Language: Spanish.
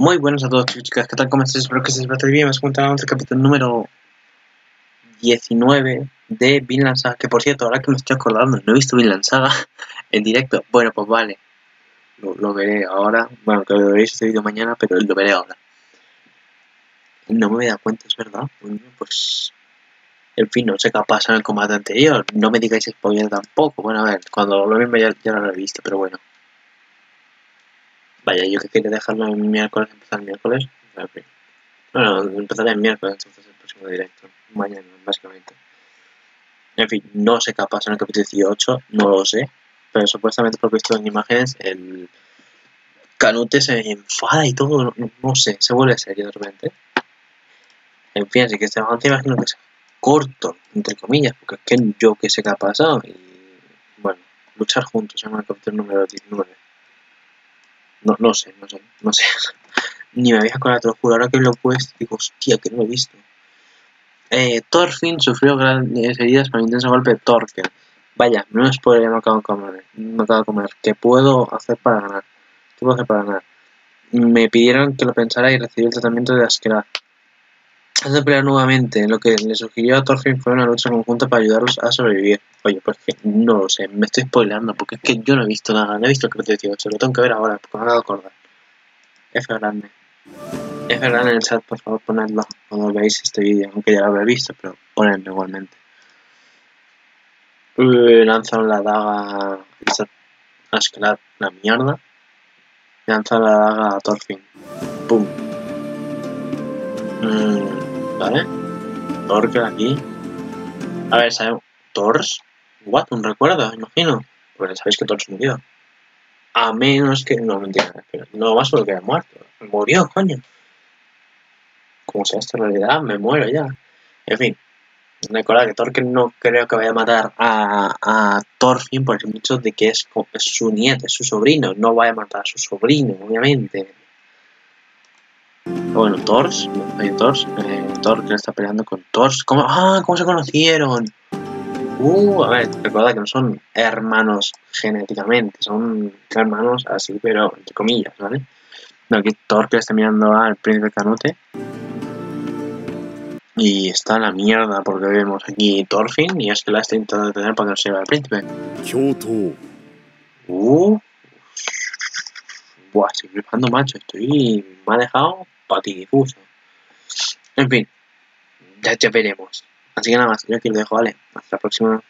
Muy buenas a todos chicas, ¿qué tal? ¿Cómo estáis? Espero que estéis bastante bien. Me has contado el capítulo número 19 de Vinland Saga, que por cierto, ahora que me estoy acordando, no he visto Vinland Saga en directo. Bueno, pues vale, lo, veré ahora. Bueno, que lo veréis este vídeo mañana, pero lo veré ahora. No me voy a dar cuenta, es verdad. Bueno, pues, en fin, no sé qué ha pasado en el combate anterior. No me digáis spoiler tampoco. Bueno, a ver, cuando lo mismo ya, ya lo habré visto, pero bueno. Vaya, yo que quería dejarlo el miércoles, empezar el miércoles. Bueno, empezaré el miércoles, entonces el próximo directo. Mañana, básicamente. En fin, no sé qué ha pasado en el capítulo 18, no lo sé. Pero supuestamente, por visto en imágenes, el Canute se enfada y todo. No, no sé, se vuelve serio de repente. En fin, así que este avance imagino que es corto, entre comillas, porque es que yo que sé qué ha pasado. Y bueno, luchar juntos en el capítulo número 19. No, no sé, no sé, no sé. Ni me había acordado, te lo. Ahora que lo puesto, digo, hostia, que no lo he visto. Eh, Thorfinn sufrió grandes heridas por el intenso golpe de Thorkel. Vaya, no spoiler, me acabo de comer. Me acabo de comer. ¿Qué puedo hacer para ganar? ¿Qué puedo hacer para ganar? Me pidieron que lo pensara y recibí el tratamiento de Askerat. Antes de pelear nuevamente, lo que le sugirió a Thorfinn fue una lucha conjunta para ayudarlos a sobrevivir. Oye, pues que no lo sé, me estoy spoilando porque es que yo no he visto nada, no he visto el capítulo 18, lo tengo que ver ahora porque me acabo de acordar. F grande. F grande en el chat, por favor, ponedlo cuando veáis este vídeo, aunque ya lo habré visto, pero ponedlo igualmente. Uh, la daga a Askelat, la mierda. Lanzan la daga a Thorfinn. Pum. Vale. Thorkel aquí. A ver, ¿sabemos? ¿Tors? ¿What? ¿Un recuerdo? Imagino. Porque sabéis que Tors murió. A menos que. No, mentira. No más porque haya muerto. Murió, coño. Como sea esto en realidad, me muero ya. En fin. Recordad que Thorkel no creo que vaya a matar a, a Thorfinn por el hecho de que es, es su nieto, es su sobrino. No vaya a matar a su sobrino, obviamente. Bueno, Thors, hay Thors, eh, Thor que está peleando con Thors. ¿Cómo, ah, ¿cómo se conocieron? Uh, a ver, recuerda que no son hermanos genéticamente, son hermanos así, pero entre comillas, ¿vale? Aquí Thor que está mirando al príncipe Canute. Y está la mierda porque vemos aquí Thorfinn y es que la está intentando detener para que no se lleve al príncipe. Kyoto. Uh. Buah, estoy flipando, macho. Estoy. Me ha dejado patidifuso. En fin, ya, ya veremos. Así que nada más, yo aquí lo dejo, vale. Hasta la próxima.